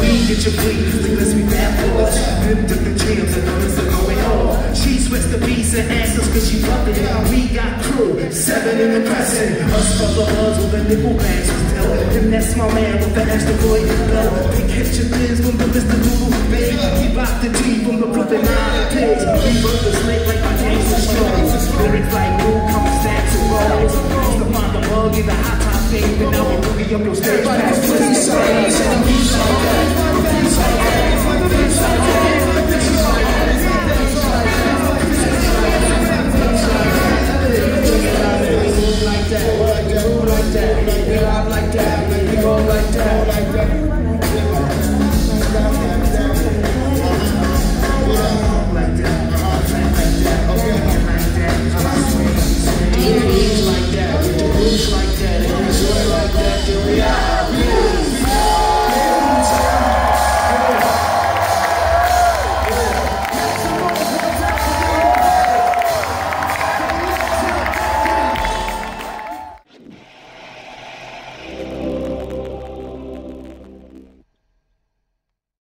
We get your please, because we bad boys. Up the jams and others are going on. She sweats the beats and cause she loved. We got crew, seven in the pressing. Us for the buzz with the nickel bags. And that's my man with the blow. They catch your things from the Mr. Doodle Lyrics like newcomer stacks and rolls. Used to find the bug in the hot top thing. And now we're boogie up your stage